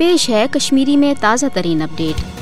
पेश है कश्मीरी में ताज़ा तरीन अपडेट।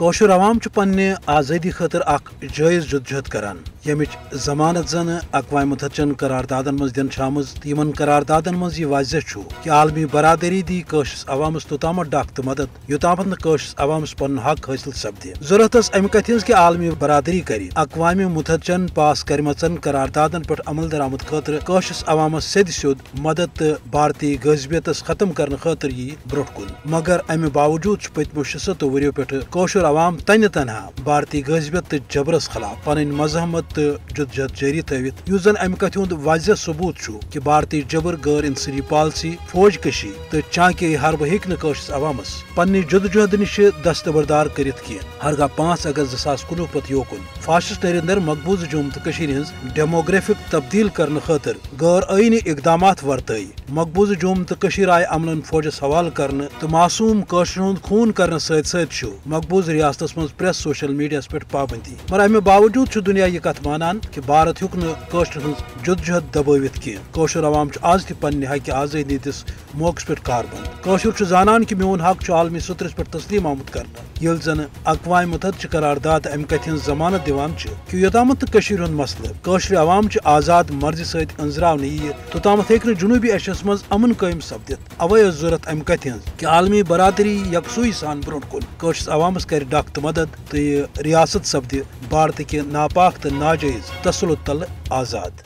कौशर अवाम पन्ने आज़ादी खतर अख जायज़ जदजहद करान यमिच जमानत जन अकवा मुतचन करारदादन मज दिन शामज यमन करारदादन मज यह वाजह छु कि आलमी बरादरी दी कशस अवामस तोतामत डाक तो मदद योतामत न कशस अवामस पन हक हासिल सपदे ज़रूरत अम कथ कि आलमी बरादरी कर अकवा मुतचन पास करमचन करारदादन पे अमल दरामद खतर कशस अवामस सद सोद मदद तो भारतीय गजबियत खत्म करने खतर यह ब्रो कुन मगर अमे बावजूद पतमो शसतो वरियो पे अवाम तन तनहा भारतीय गजबियत तो जबरस खिलाफ पन मजहमत तो जदजहद जारी थवित युस जन अमि कथ वाजह सबूत कि भारतीय जबर गैर इंसनी पॉलिसी फौज कशी तो चाके हरब हेक नशस अवामस पन्ने जदजहद नश दस्तबरदार कर हरगा पाँच अगस्त जसास कुनु पत योकुन फाशिस्ट नरेंद्र मकबूज जुम तो हज डेमोग्राफिक तब्दील करने खतर गैर आईनी इकदाम वर्तई मकबूज जुम तो आय अमलन फौजस हवाल कर तो मासूम कशर खून कर सत मकबूज रियासत मज प्रेस, सोशल मीडिया पे पाबंदी। मगर अमे बावजूद दुनिया यह कत मानान कि भारत हुक नशर हज जदजहद दबावित कशर अवाम आज तन हक आज़ादी दिस मौके पे कारबंद जानान कि मोन हक आलमी सतरस पे तस्लीम आमुत कर ये जन अकवा मुतद करारदाद अमि कथ जमानत दिवान कि योताम तो मसल। अवाम आज़ाद मर्ज़ी सत अंजरावन यह तोताम हे जुनूबी एशियस मज अमन कायम सपदित अवे ज़रूरत अमि कथ कि आलमी बरादरी यकसुई सान ब्रो कुन। अवामस कर डक तो मदद तो रियासत सपद भारत के नापाक तो नाजायज तसल तल आज़ाद